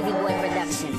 Baby Boy Production.